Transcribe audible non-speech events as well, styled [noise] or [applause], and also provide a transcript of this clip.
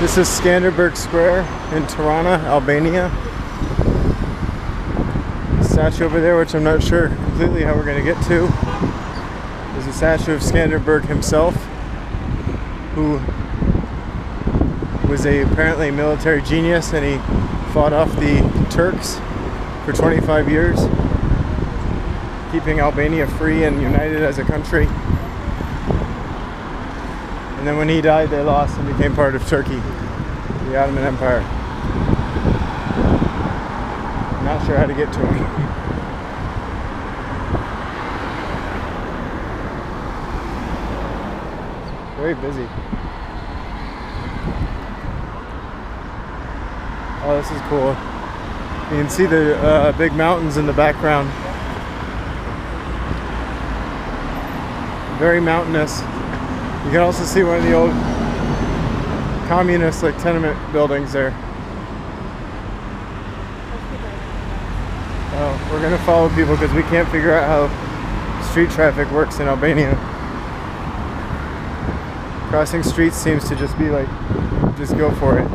This is Skanderberg Square in Tirana, Albania. statue over there, which I'm not sure completely how we're going to get to, is a statue of Skanderberg himself, who was a apparently military genius and he fought off the Turks for 25 years, keeping Albania free and united as a country. And then when he died, they lost and became part of Turkey, the Ottoman Empire. Not sure how to get to him. [laughs] Very busy. Oh, this is cool. You can see the uh, big mountains in the background. Very mountainous. You can also see one of the old communist like tenement buildings there. Oh, we're gonna follow people because we can't figure out how street traffic works in Albania. Crossing streets seems to just be like, just go for it.